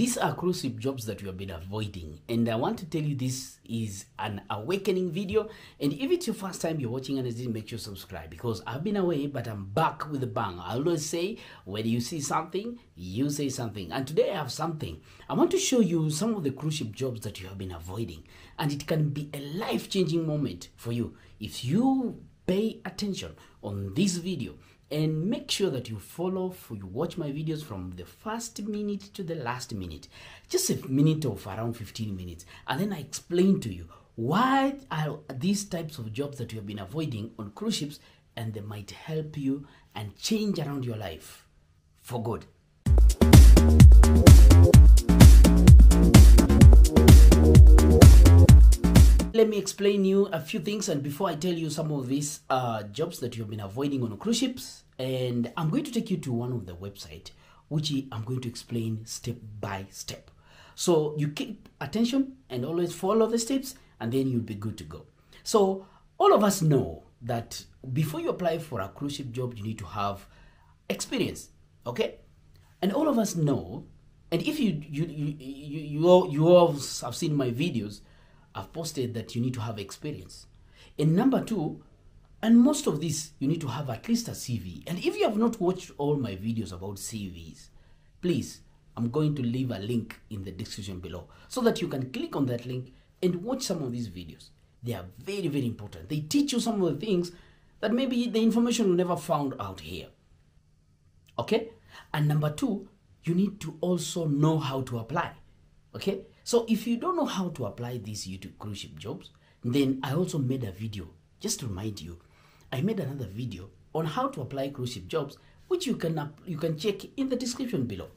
these are ship jobs that you have been avoiding and i want to tell you this is an awakening video and if it's your first time you're watching and it make sure you subscribe because i've been away but i'm back with a bang. I always say when you see something you say something and today i have something. I want to show you some of the ship jobs that you have been avoiding and it can be a life-changing moment for you. If you pay attention on this video and make sure that you follow for you watch my videos from the first minute to the last minute. Just a minute of around 15 minutes. And then i explain to you why are these types of jobs that you have been avoiding on cruise ships and they might help you and change around your life. For good let me explain you a few things and before i tell you some of these uh, jobs that you've been avoiding on cruise ships and i'm going to take you to one of the website which i'm going to explain step by step. So you keep attention and always follow the steps and then you'll be good to go. So all of us know that before you apply for a cruise ship job you need to have experience okay? And all of us know and if you you you you, you, all, you all have seen my videos I've posted that you need to have experience. And number two, and most of this, you need to have at least a CV. And if you have not watched all my videos about CVs, please, I'm going to leave a link in the description below so that you can click on that link and watch some of these videos. They are very, very important. They teach you some of the things that maybe the information you never found out here. Okay? And number two, you need to also know how to apply. Okay? So if you don't know how to apply these YouTube cruise ship jobs, then I also made a video. Just to remind you, I made another video on how to apply cruise ship jobs, which you can you can check in the description below.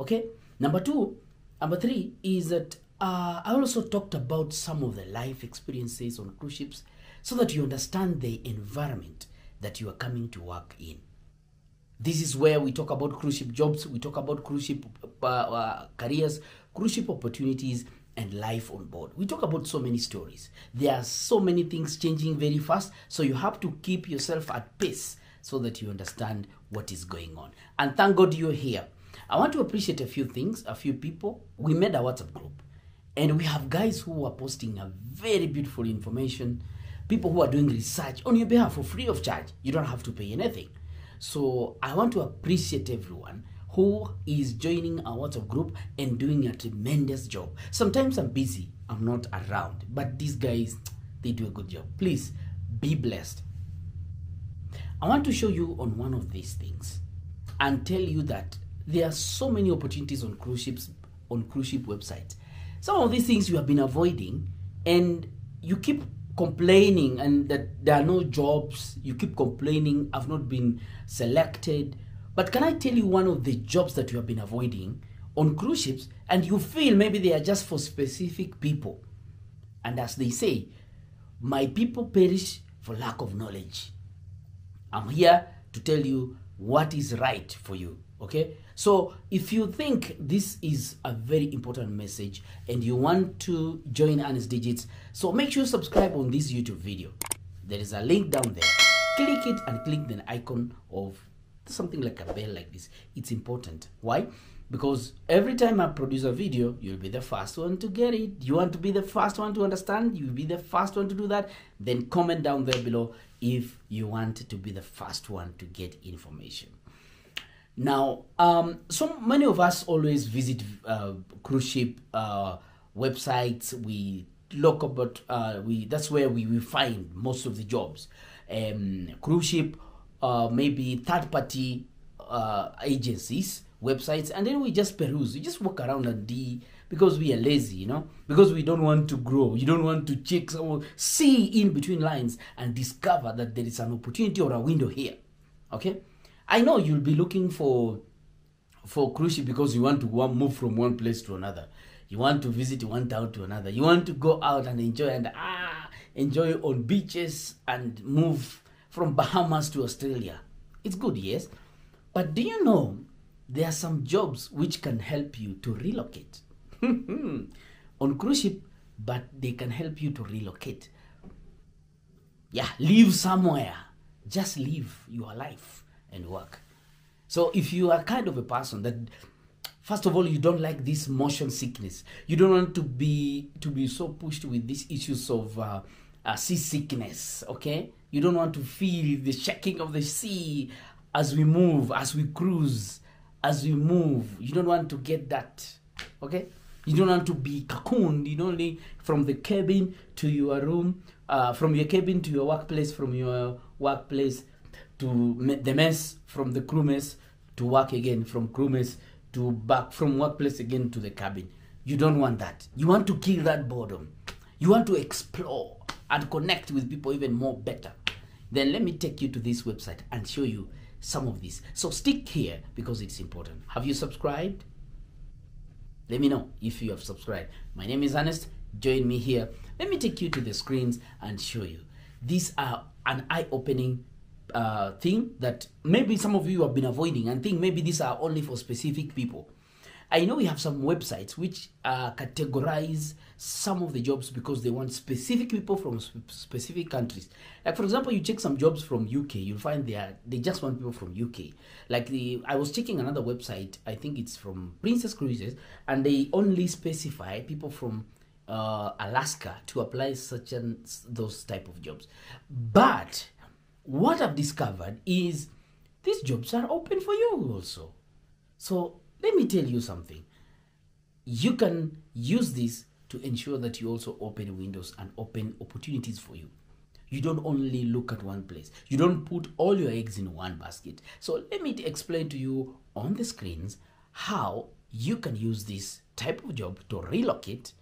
Okay. Number two, number three is that uh, I also talked about some of the life experiences on cruise ships, so that you understand the environment that you are coming to work in. This is where we talk about cruise ship jobs, we talk about cruise ship uh, uh, careers, cruise ship opportunities, and life on board. We talk about so many stories. There are so many things changing very fast, so you have to keep yourself at pace so that you understand what is going on. And thank God you're here. I want to appreciate a few things, a few people. We made a WhatsApp group, and we have guys who are posting a very beautiful information, people who are doing research on your behalf for free of charge. You don't have to pay anything. So I want to appreciate everyone who is joining our WhatsApp group and doing a tremendous job. Sometimes I'm busy, I'm not around, but these guys, they do a good job. Please be blessed. I want to show you on one of these things and tell you that there are so many opportunities on cruise ships, on cruise ship websites. Some of these things you have been avoiding and you keep complaining and that there are no jobs. You keep complaining, I've not been selected but can I tell you one of the jobs that you have been avoiding on cruise ships and you feel maybe they are just for specific people? And as they say, my people perish for lack of knowledge. I'm here to tell you what is right for you. Okay? So if you think this is a very important message and you want to join Arnest Digits, so make sure you subscribe on this YouTube video. There is a link down there. Click it and click the icon of something like a bell like this. It's important. Why? Because every time i produce a video you'll be the first one to get it. You want to be the first one to understand. You'll be the first one to do that. Then comment down there below if you want to be the first one to get information. Now um, so many of us always visit uh, cruise ship uh, websites. We look about uh, we that's where we, we find most of the jobs. Um, cruise ship uh, maybe third party uh, agencies websites and then we just peruse. We just walk around and because we are lazy you know? Because we don't want to grow. You don't want to check someone see in between lines and discover that there is an opportunity or a window here. Okay? I know you'll be looking for for cruise because you want to move from one place to another. You want to visit one town to another. You want to go out and enjoy and ah enjoy on beaches and move from Bahamas to Australia. It's good, yes. But do you know there are some jobs which can help you to relocate? On cruise ship, but they can help you to relocate. Yeah, live somewhere. Just live your life and work. So if you are kind of a person that first of all you don't like this motion sickness you don't want to be to be so pushed with these issues of uh, uh, seasickness okay? You don't want to feel the shaking of the sea as we move as we cruise as we move. You don't want to get that okay? You don't want to be cocooned you don't need from the cabin to your room uh, from your cabin to your workplace from your workplace to the mess from the crew mess to work again from crew mess to back from workplace again to the cabin. You don't want that. You want to kill that boredom. You want to explore and connect with people even more better then let me take you to this website and show you some of this so stick here because it's important have you subscribed let me know if you have subscribed. My name is Ernest. Join me here. Let me take you to the screens and show you. These are an eye-opening uh, thing that maybe some of you have been avoiding and think maybe these are only for specific people. I know we have some websites which uh, categorize some of the jobs because they want specific people from sp- specific countries. Like for example, you check some jobs from UK, you'll find they are they just want people from UK. Like the I was checking another website, I think it's from Princess Cruises, and they only specify people from uh, Alaska to apply such and those type of jobs. But what I've discovered is these jobs are open for you also. So let me tell you something. You can use this to ensure that you also open windows and open opportunities for you. You don't only look at one place. You don't put all your eggs in one basket. So let me explain to you on the screens how you can use this type of job to relocate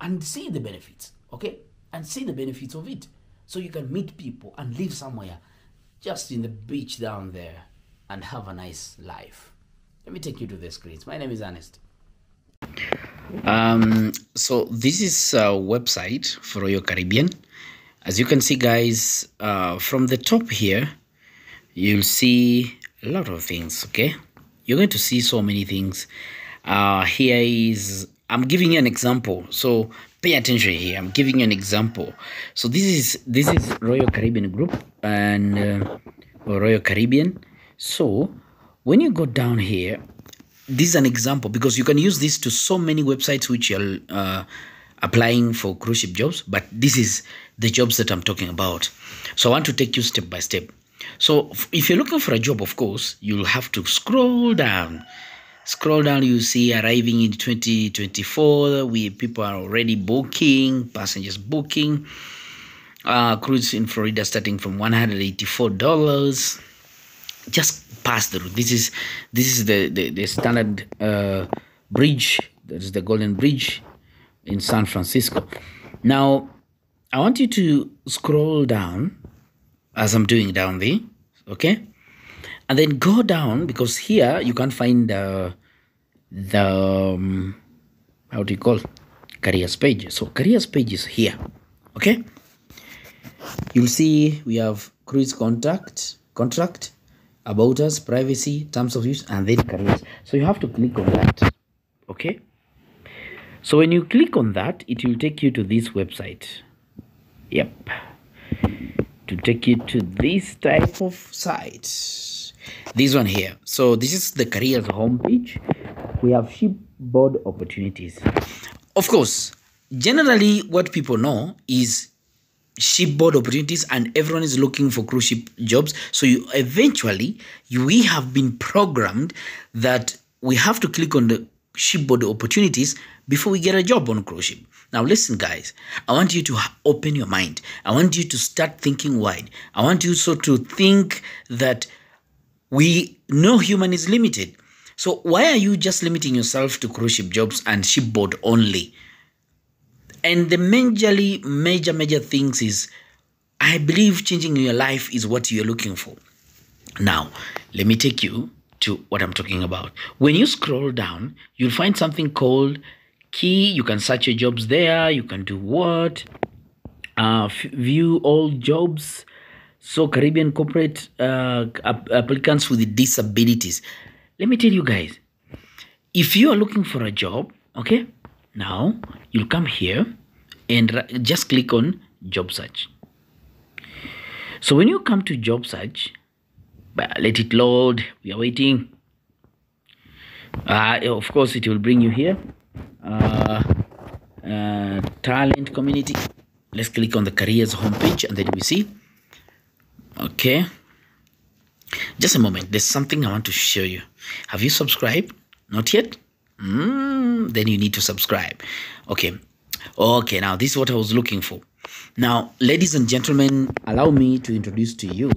and see the benefits, okay? And see the benefits of it. So you can meet people and live somewhere just in the beach down there and have a nice life. Let me take you to the screens. My name is Ernest. Um, so this is a website for Royal Caribbean. As you can see, guys, uh, from the top here, you'll see a lot of things. Okay, you're going to see so many things. Uh, here is I'm giving you an example. So pay attention here. I'm giving you an example. So this is this is Royal Caribbean Group and uh, Royal Caribbean. So when you go down here, this is an example because you can use this to so many websites which you're uh, applying for cruise ship jobs but this is the jobs that i'm talking about. So i want to take you step by step. So if you're looking for a job of course you'll have to scroll down. Scroll down you see arriving in 2024 we people are already booking passengers booking. Uh, cruise in florida starting from 184 dollars just pass through. This is this is the the, the standard uh, bridge. That is the Golden Bridge in San Francisco. Now, I want you to scroll down as I'm doing down there, okay, and then go down because here you can find uh, the um, how do you call careers page. So careers page is here, okay. You'll see we have cruise contract contract about us, privacy, terms of use, and then careers. So you have to click on that. Okay. So when you click on that, it will take you to this website. Yep. To take you to this type of site. This one here. So this is the careers homepage. We have shipboard opportunities. Of course, generally what people know is shipboard opportunities and everyone is looking for cruise ship jobs. So you eventually you, we have been programmed that we have to click on the shipboard opportunities before we get a job on cruise ship. Now listen guys. I want you to open your mind. I want you to start thinking wide. I want you so to think that we know human is limited. So why are you just limiting yourself to cruise ship jobs and shipboard only and the majorly major major things is i believe changing your life is what you're looking for. Now let me take you to what i'm talking about. When you scroll down you'll find something called key. You can search your jobs there. You can do what? Uh, view all jobs. So caribbean corporate uh, app- applicants with disabilities. Let me tell you guys if you are looking for a job okay now you'll come here and just click on job search. So when you come to job search let it load. We are waiting. Uh, of course it will bring you here. Uh, uh, talent community. Let's click on the careers homepage and then we see. Okay. Just a moment. There's something i want to show you. Have you subscribed? Not yet mm, then you need to subscribe. Okay. Okay now this is what i was looking for. Now ladies and gentlemen allow me to introduce to you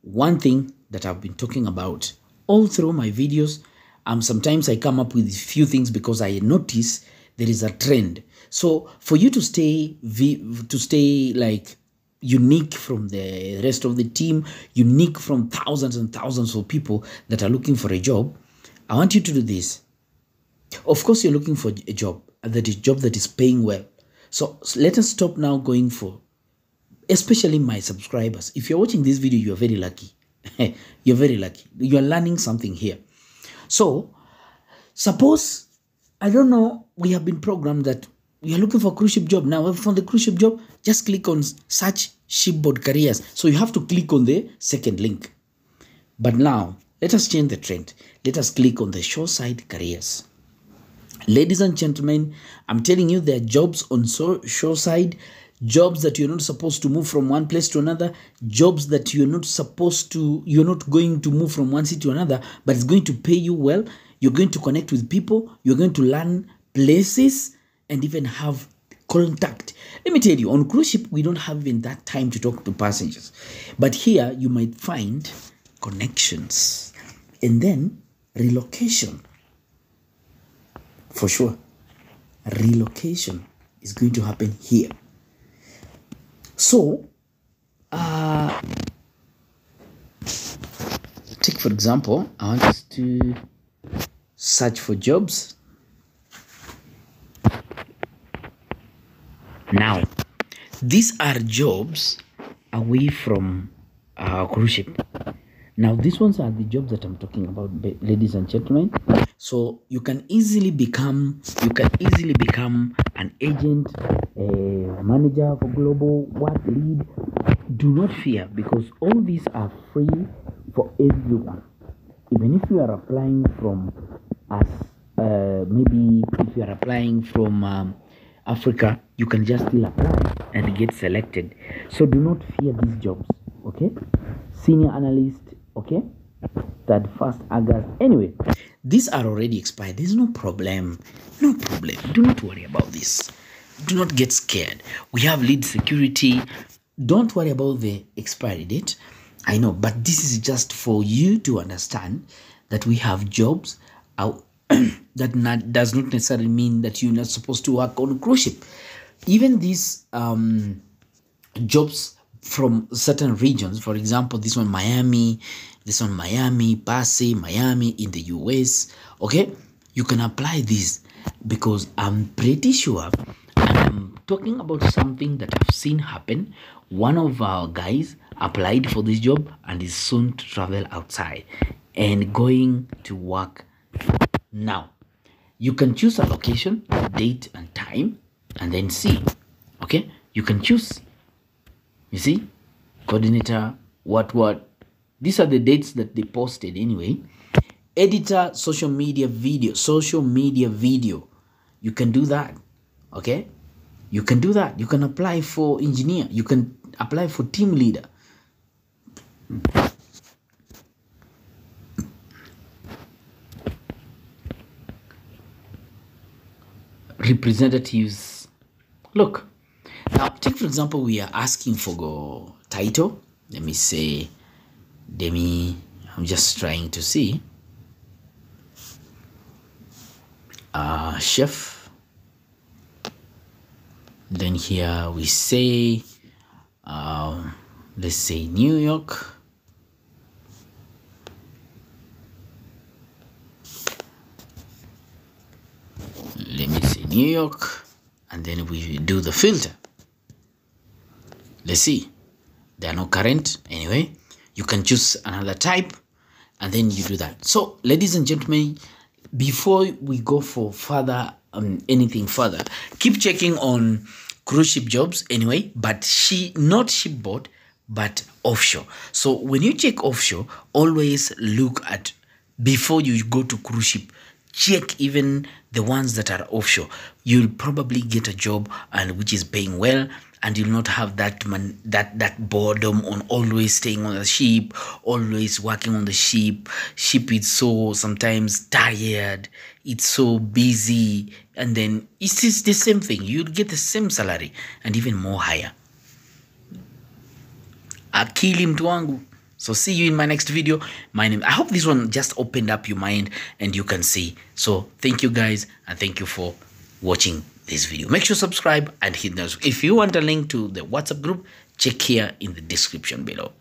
one thing that i've been talking about all through my videos. Um sometimes i come up with a few things because i notice there is a trend. So for you to stay to stay like unique from the rest of the team unique from thousands and thousands of people that are looking for a job i want you to do this of course you're looking for a job that is job that is paying well. So let us stop now going for especially my subscribers. If you're watching this video you're very lucky. You're very lucky. You're learning something here. So suppose i don't know we have been programmed that we are looking for a cruise ship job. Now from the cruise ship job just click on search shipboard careers. So you have to click on the second link. But now let us change the trend. Let us click on the shoreside careers ladies and gentlemen i'm telling you there are jobs on so shoreside jobs that you're not supposed to move from one place to another jobs that you're not supposed to you're not going to move from one city to another but it's going to pay you well. You're going to connect with people you're going to learn places and even have contact. Let me tell you on cruise ship we don't have even that time to talk to passengers. But here you might find connections and then relocation for sure. Relocation is going to happen here. So uh take for example i want us to search for jobs. Now these are jobs away from uh, cruise ship. Now these ones are the jobs that i'm talking about ladies and gentlemen so you can easily become you can easily become an agent a manager for global work lead do not fear because all these are free for everyone even if you are applying from as uh, maybe if you are applying from um, Africa, you can just still apply and get selected. So do not fear these jobs, okay? Senior analyst, okay? That first August. Anyway, these are already expired. There's no problem. No problem. Do not worry about this. Do not get scared. We have lead security. Don't worry about the expiry date. I know, but this is just for you to understand that we have jobs out that not, does not necessarily mean that you're not supposed to work on a cruise ship. Even these um, jobs from certain regions, for example, this one Miami, this one Miami, Passy, Miami in the US, okay, you can apply this because I'm pretty sure I'm talking about something that I've seen happen. One of our guys applied for this job and is soon to travel outside and going to work now. You can choose a location date and time and then see okay? You can choose you see? Coordinator what what? These are the dates that they posted anyway. Editor social media video social media video. You can do that okay? You can do that. You can apply for engineer. You can apply for team leader. Representatives. Look take for example we are asking for go title let me say demi i'm just trying to see. Uh chef. Then here we say uh, let's say new york. Let me say New York and then we do the filter see they are not current. Anyway you can choose another type and then you do that. So ladies and gentlemen before we go for further um, anything further keep checking on cruise ship jobs anyway but she not shipboard but offshore. So when you check offshore always look at before you go to cruise ship check even the ones that are offshore. You'll probably get a job and which is paying well and you'll not have that man that that boredom on always staying on the ship always working on the ship. Ship is so sometimes tired it's so busy and then it's the same thing. You'll get the same salary and even more higher. Akili mtu so see you in my next video. My name i hope this one just opened up your mind and you can see. So thank you guys and thank you for watching this video. Make sure subscribe and hit those if you want a link to the whatsapp group check here in the description below